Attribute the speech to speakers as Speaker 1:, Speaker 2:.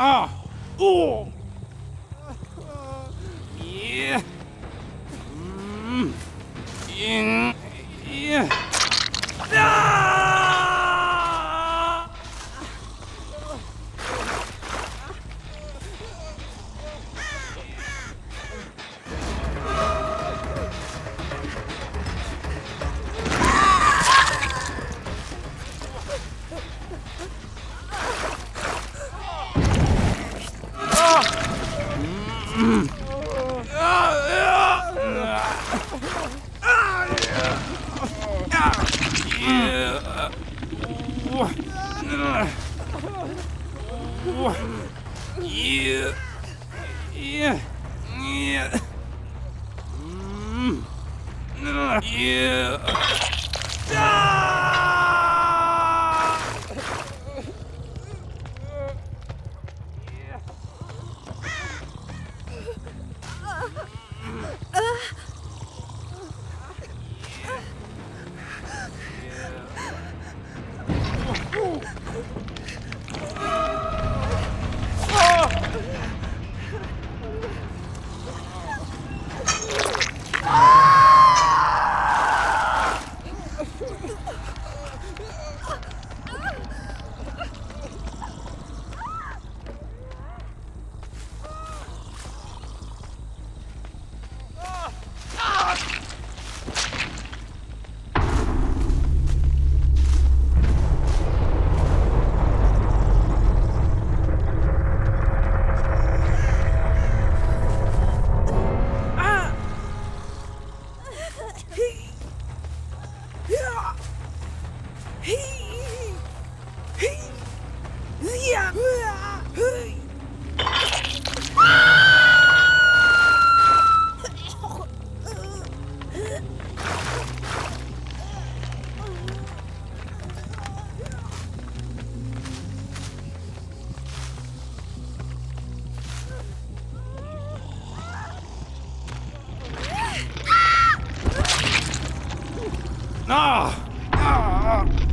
Speaker 1: Ah! Oh! Yeah! Mm. Yeah! И- Ah! ah!